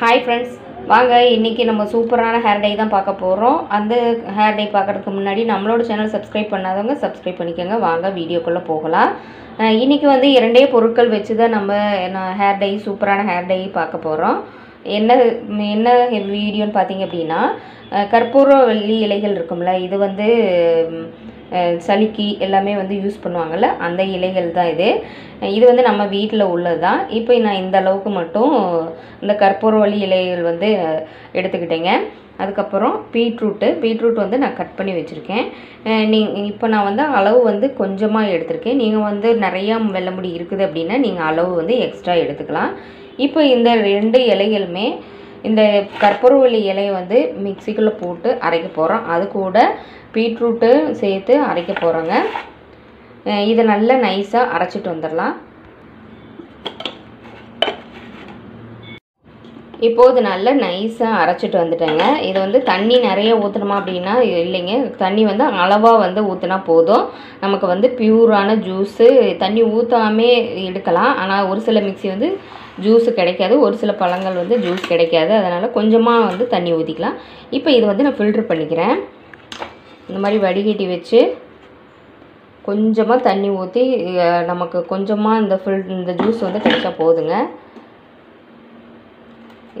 Hi friends வாங்க இன்றைக்கி நம்ம சூப்பரான ஹேர் டை தான் பார்க்க போகிறோம் அந்த ஹேர் டை பார்க்குறதுக்கு முன்னாடி நம்மளோட சேனல் சப்ஸ்கிரைப் பண்ணாதவங்க சப்ஸ்கிரைப் பண்ணிக்கோங்க. வாங்க வீடியோக்குள்ளே போகலாம். இன்றைக்கி வந்து இரண்டே பொருட்கள் வச்சு தான் நம்ம ஹேர் டை சூப்பரான ஹேர் டை பார்க்க போகிறோம் என்ன என்ன வீடியோன்னு பார்த்தீங்க அப்படின்னா கற்பூரவள்ளி இலைகள் இருக்கும்ல இது வந்து ம், சளிக்கு எல்லாமே வந்து யூஸ் பண்ணுவாங்கள்ல அந்த இலைகள் தான் இது. இது வந்து நம்ம வீட்டில் உள்ளது தான் இப்போ நான் இந்த அளவுக்கு மட்டும் இந்த கற்பூரவள்ளி இலைகள் வந்து எடுத்துக்கிட்டேங்க. அதுக்கப்புறம் பீட்ரூட்டு பீட்ரூட் வந்து நான் கட் பண்ணி வச்சுருக்கேன். நீ இப்போ நான் வந்து அளவு வந்து கொஞ்சமாக எடுத்திருக்கேன். நீங்கள் வந்து நிறையா வெள்ளை முடி இருக்குது அப்படின்னா நீங்கள் அளவு வந்து எக்ஸ்ட்ரா எடுத்துக்கலாம். இப்போ இந்த ரெண்டு இலைகளுமே இந்த கற்பூரவள்ளி இலையை வந்து மிக்சிக்குள்ளே போட்டு அரைக்க போகிறோம் அது கூட பீட்ரூட்டு சேர்த்து அரைக்க போகிறோங்க இதை நல்லா நைஸாக அரைச்சிட்டு வந்துடலாம். இப்போது நல்லா நைஸாக அரைச்சிட்டு வந்துட்டேங்க. இது வந்து தண்ணி நிறைய ஊற்றணுமா அப்படின்னா இல்லைங்க. தண்ணி வந்து அளவாக வந்து ஊற்றினா போதும். நமக்கு வந்து பியூரான ஜூஸு தண்ணி ஊற்றாமே எடுக்கலாம். ஆனால் ஒரு சில மிக்ஸி வந்து ஜூஸ் கிடைக்காது. ஒரு சில பழங்கள் வந்து ஜூஸ் கிடைக்காது. அதனால் கொஞ்சமாக வந்து தண்ணி ஊற்றிக்கலாம் இப்போ இது வந்து நான் ஃபில்ட்ரு பண்ணிக்கிறேன். இந்த மாதிரி வடிகட்டி வச்சு கொஞ்சமாக தண்ணி ஊற்றி நமக்கு கொஞ்சமாக இந்த ஃபில் இந்த ஜூஸ் வந்து கிடைச்சா போதுங்க.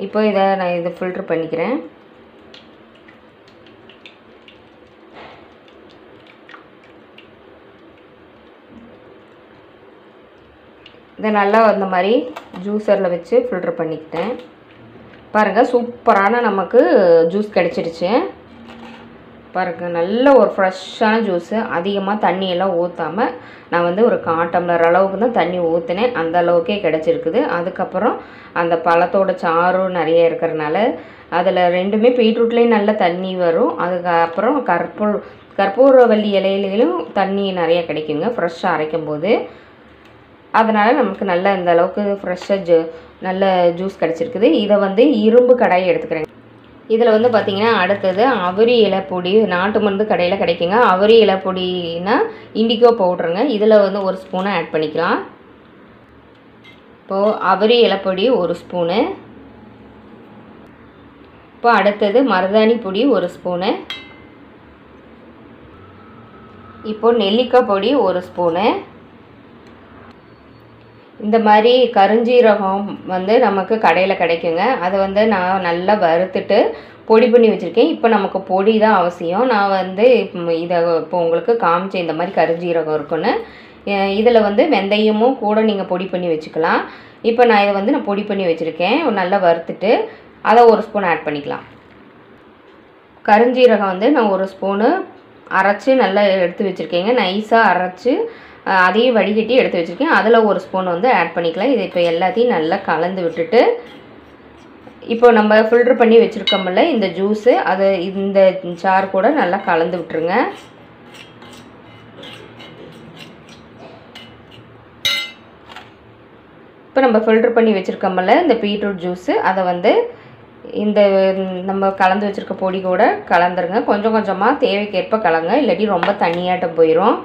இப்போ இதை நான் இதை ஃபில்ட்ரு பண்ணிக்கிறேன். இதை நல்லா அந்த மாதிரி ஜூஸரில் வச்சு ஃபில்ட்ரு பண்ணிக்கிட்டேன். பாருங்கள் சூப்பரான நமக்கு ஜூஸ் கிடச்சிடுச்சு. பாருங்க நல்ல ஒரு ஃப்ரெஷ்ஷான ஜூஸு அதிகமாக தண்ணியெல்லாம் ஊற்றாமல் நான் வந்து ஒரு கால் டம்ளர் அளவுக்கு தான் தண்ணி ஊற்றினேன் அந்த அளவுக்கே கிடச்சிருக்குது. அதுக்கப்புறம் அந்த பழத்தோட சாறும் நிறைய இருக்கிறனால அதில் ரெண்டுமே பீட்ரூட்லேயும் நல்ல தண்ணி வரும். அதுக்கப்புறம் கற்பூர் கற்பூரவள்ளி இலையிலையும் தண்ணி நிறைய கிடைக்குங்க ஃப்ரெஷ்ஷாக அரைக்கும் போது அதனால் நமக்கு நல்ல இந்த அளவுக்கு ஃப்ரெஷ்ஷாக ஜூ நல்ல ஜூஸ் கிடச்சிருக்குது. இதை வந்து இரும்பு கடாயை எடுத்துக்கிறேன். இதில் வந்து பார்த்திங்கன்னா அடுத்தது அவரி இலைப்பொடி நாட்டு மருந்து கடையில் கிடைக்குங்க. அவரி இலைப்பொடினா இண்டிகோ பவுட்ருங்க இதில் வந்து ஒரு ஸ்பூனை ஆட் பண்ணிக்கலாம். இப்போது அவரி இலைப்பொடி ஒரு ஸ்பூனு இப்போ அடுத்தது மருதாணி பொடி ஒரு ஸ்பூனு இப்போ நெல்லிக்காய் பொடி ஒரு ஸ்பூனு இந்த மாதிரி கருஞ்சீரகம் வந்து நமக்கு கடையில் கிடைக்குங்க. அதை வந்து நான் நல்லா வறுத்துட்டு பொடி பண்ணி வச்சுருக்கேன். இப்போ நமக்கு பொடி தான் அவசியம். நான் வந்து இதை இப்போ உங்களுக்கு காமிச்சேன் இந்த மாதிரி கருஞ்சீரகம் இருக்குன்னு இதில் வந்து வெந்தயமும் கூட நீங்கள் பொடி பண்ணி வச்சுக்கலாம். இப்போ நான் இதை வந்து நான் பொடி பண்ணி வச்சுருக்கேன். நல்லா வறுத்துட்டு அதை ஒரு ஸ்பூன் ஆட் பண்ணிக்கலாம். கருஞ்சீரகம் வந்து நான் ஒரு ஸ்பூனு அரைச்சி நல்லா எடுத்து வச்சுருக்கேங்க. நைஸாக அரைச்சி அதையும் வடிகட்டி எடுத்து வச்சுருக்கேன். அதில் ஒரு ஸ்பூன் வந்து ஆட் பண்ணிக்கலாம். இது இப்போ எல்லாத்தையும் நல்லா கலந்து விட்டுட்டு இப்போ நம்ம ஃபில்ட்ரு பண்ணி வச்சுருக்கோம்ல இந்த ஜூஸு அதை இந்த சார் கூட நல்லா கலந்து விட்டுருங்க. இப்போ நம்ம ஃபில்ட்ரு பண்ணி வச்சுருக்கோம்ல இந்த பீட்ரூட் ஜூஸு அதை வந்து இந்த நம்ம கலந்து வச்சுருக்க பொடி கூட கலந்துருங்க. கொஞ்சம் கொஞ்சமாக தேவைக்கேற்ப கலங்க. இல்லாட்டி ரொம்ப தண்ணியாட்டம் போயிடும்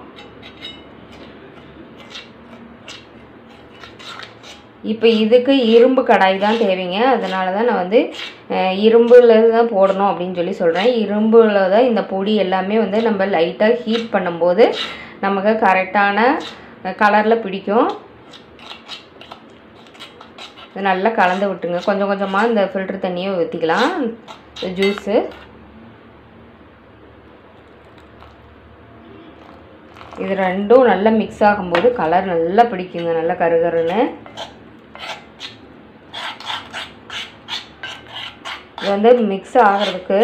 இப்போ இதுக்கு இரும்பு கடாய் தான் தேவைங்க. அதனால தான் நான் வந்து இரும்பில் தான் போடணும் அப்படின்னு சொல்லி சொல்கிறேன் இரும்பில் தான் இந்த பொடி எல்லாமே வந்து நம்ம லைட்டாக ஹீட் பண்ணும்போது நமக்கு கரெக்டான கலரில் பிடிக்கும். இது நல்லா கலந்து விட்டுங்க கொஞ்சம் கொஞ்சமாக இந்த ஃபில்ட்ரு தண்ணியை ஊற்றிக்கலாம் ஜூஸு இது ரெண்டும் நல்லா மிக்ஸ் ஆகும்போது கலர் நல்லா பிடிக்குங்க. நல்லா கருகருன்னு. இது வந்து மிக்ஸ் ஆகிறதுக்கு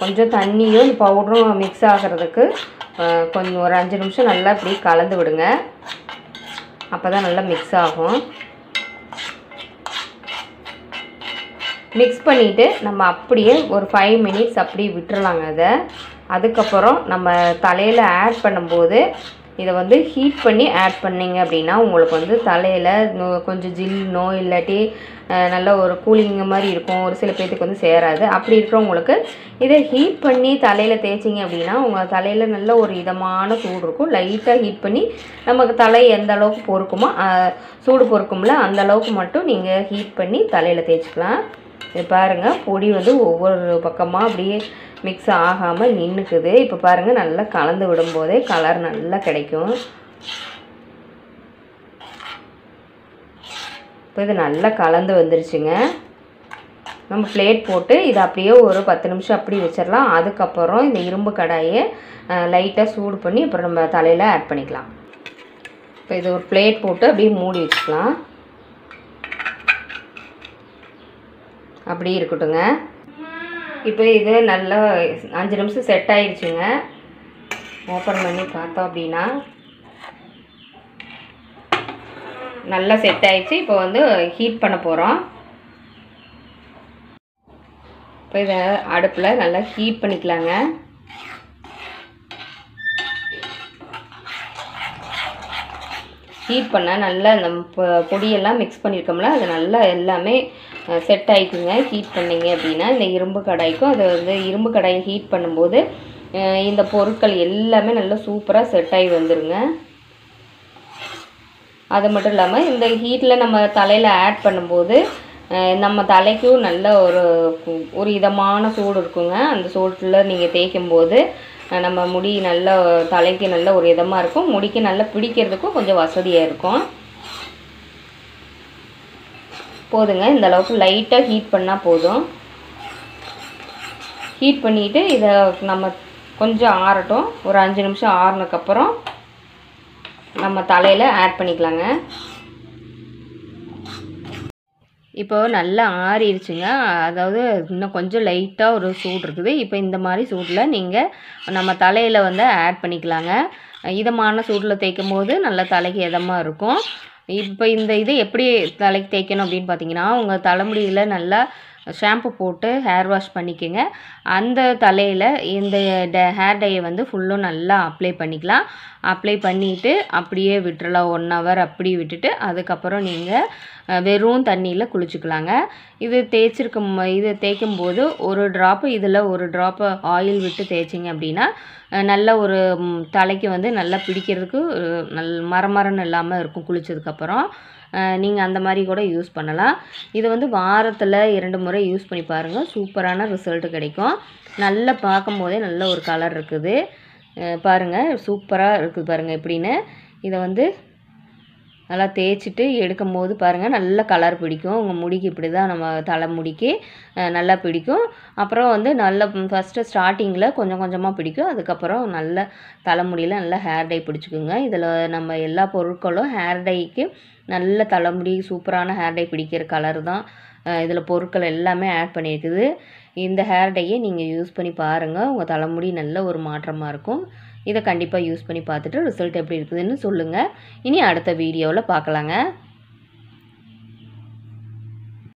கொஞ்சம் தண்ணியும் இந்த பவுடரும் மிக்ஸ் ஆகிறதுக்கு கொஞ்சம் ஒரு அஞ்சு நிமிஷம் நல்லா இப்படி கலந்து விடுங்க. அப்போ தான் நல்லா மிக்ஸ் ஆகும். மிக்ஸ் பண்ணிவிட்டு நம்ம அப்படியே ஒரு ஃபைவ் மினிட்ஸ் அப்படியே விட்டுறலாங்க அதை. அதுக்கப்புறம் நம்ம தலையில் ஆட் பண்ணும்போது இதை வந்து ஹீட் பண்ணி ஆட் பண்ணீங்க அப்படின்னா உங்களுக்கு வந்து தலையில் கொஞ்சம் ஜில்னோ இல்லாட்டி நல்ல ஒரு கூலிங் மாதிரி இருக்கும். ஒரு சில பேர்த்துக்கு வந்து சேராது. அப்படி இருக்கிறவங்களுக்கு இதை ஹீட் பண்ணி தலையில் தேய்ச்சிங்க அப்படின்னா உங்கள் தலையில் நல்ல ஒரு இதமான சூடு இருக்கும். லைட்டாக ஹீட் பண்ணி நமக்கு தலை எந்த அளவுக்கு பொறுக்குமோ சூடு பொறுக்கும்ல அந்த அளவுக்கு மட்டும் நீங்கள் ஹீட் பண்ணி தலையில் தேய்ச்சிக்கலாம். இது பாருங்கள் பொடி வந்து ஒவ்வொரு பக்கமாக அப்படியே மிக்ஸ் ஆகாமல் நின்றுக்குது இப்போ பாருங்கள் நல்லா கலந்து விடும்போதே கலர் நல்லா கிடைக்கும். இப்போ இது நல்லா கலந்து வந்துருச்சுங்க. நம்ம பிளேட் போட்டு இதை அப்படியே ஒரு பத்து நிமிஷம் அப்படி வச்சிடலாம். அதுக்கப்புறம் இந்த இரும்பு கடாயை லைட்டாக சூடு பண்ணி அப்புறம் நம்ம தலையில் ஆட் பண்ணிக்கலாம். இப்போ இது ஒரு பிளேட் போட்டு அப்படியே மூடி வச்சுக்கலாம். அப்படி இருக்கட்டுங்க இப்போ இது நல்லா அஞ்சு நிமிஷம் செட் ஆயிடுச்சுங்க. ஓப்பன் பண்ணி பார்த்தோம் அப்படின்னா நல்லா செட் ஆயிடுச்சு. இப்போ வந்து ஹீட் பண்ண போகிறோம் இப்போ இதை அடுப்பில் நல்லா ஹீட் பண்ணிக்கலாங்க. ஹீட் பண்ணால் நல்லா அந்த பொடியெல்லாம் மிக்ஸ் பண்ணியிருக்கோம்ல அது நல்லா எல்லாமே செட் ஆகிக்குங்க ஹீட் பண்ணீங்க அப்படின்னா இந்த இரும்பு கடாய்க்கும் அது வந்து இரும்பு கடாயை ஹீட் பண்ணும்போது இந்த பொருட்கள் எல்லாமே நல்லா சூப்பராக செட் ஆகி வந்துருங்க. அது மட்டும் இல்லாமல் இந்த ஹீட்டில் நம்ம தலையில் ஆட் பண்ணும்போது நம்ம தலைக்கும் நல்ல ஒரு ஒரு இதமான சூடு இருக்குங்க. அந்த சூட்டில் நீங்கள் தேய்க்கும் போது நம்ம முடி நல்ல தலைக்கு நல்ல ஒரு இதமாக இருக்கும். முடிக்கு நல்லா பிடிக்கிறதுக்கும் கொஞ்சம் வசதியாக இருக்கும். போதுங்க. இந்த அளவுக்கு லைட்டாக ஹீட் பண்ணால் போதும். ஹீட் பண்ணிவிட்டு இதை நம்ம கொஞ்சம் ஆறட்டும். ஒரு அஞ்சு நிமிஷம் ஆறுனதுக்கப்புறம் நம்ம தலையில் ஆட் பண்ணிக்கலாங்க. இப்போ நல்லா ஆறிடுச்சுங்க அதாவது இன்னும் கொஞ்சம் லைட்டாக ஒரு சூடு இருக்குது. இப்போ இந்த மாதிரி சூடில் நீங்கள் நம்ம தலையில் வந்து ஆட் பண்ணிக்கலாங்க. இதமான சூட்டில் தேய்க்கும் போது நல்லா தலைக்கு இதமாக இருக்கும். இப்போ இந்த இது எப்படி தலைக்கு தேய்க்கணும் அப்படின்னு பார்த்தீங்கன்னா உங்கள் தலைமுடியில் நல்லா ஷாம்பு போட்டு ஹேர் வாஷ் பண்ணிக்கோங்க. அந்த தலையில் இந்த ஹேர் டையை வந்து ஃபுல்லும் நல்லா அப்ளை பண்ணிக்கலாம். அப்ளை பண்ணிவிட்டு அப்படியே விட்டுறலாம். ஒன் ஹவர் அப்படி விட்டுட்டு அதுக்கப்புறம் நீங்கள் வெறும் தண்ணியில் குளிச்சுக்கலாங்க. இது தேய்ச்சிருக்கும் இது தேய்க்கும் போது ஒரு ட்ராப்பு இதில் ஒரு ட்ராப்பு ஆயில் விட்டு தேய்ச்சிங்க அப்படின்னா நல்ல ஒரு தலைக்கு வந்து நல்லா பிடிக்கிறதுக்கு நல் மரமரன்னு இல்லாமல் இருக்கும் குளித்ததுக்கப்புறம் நீங்கள் அந்த மாதிரி கூட யூஸ் பண்ணலாம். இது வந்து வாரத்தில் இரண்டு முறை யூஸ் பண்ணி பாருங்கள் சூப்பரான ரிசல்ட் கிடைக்கும். நல்லா பார்க்கும்போதே நல்ல ஒரு கலர் இருக்குது. பாருங்கள் சூப்பராக இருக்குது பாருங்கள் எப்படின்னு இதை வந்து நல்லா தேய்ச்சிட்டு எடுக்கும் போது பாருங்கள் நல்ல கலர் பிடிக்கும். உங்கள் முடிக்கு இப்படி தான் நம்ம தலைமுடிக்கு நல்லா பிடிக்கும். அப்புறம் வந்து நல்ல ஃபஸ்ட்டு ஸ்டார்டிங்கில் கொஞ்சம் கொஞ்சமாக பிடிக்கும். அதுக்கப்புறம் நல்ல தலைமுடியில் நல்ல ஹேர் டை பிடிச்சிக்குங்க. இதில் நம்ம எல்லா பொருட்களும் ஹேர் டைக்கு நல்ல தலைமுடி சூப்பரான ஹேர் டை பிடிக்கிற கலர் தான். இதில் பொருட்கள் எல்லாமே ஆட் பண்ணியிருக்குது. இந்த ஹேர் டையை நீங்கள் யூஸ் பண்ணி பாருங்கள் உங்கள் தலைமுடி நல்ல ஒரு மாற்றமாக இருக்கும். இதை கண்டிப்பாக யூஸ் பண்ணி பார்த்துட்டு ரிசல்ட் எப்படி இருக்குதுன்னு சொல்லுங்கள் இனி அடுத்த வீடியோவில் பார்க்கலாங்க.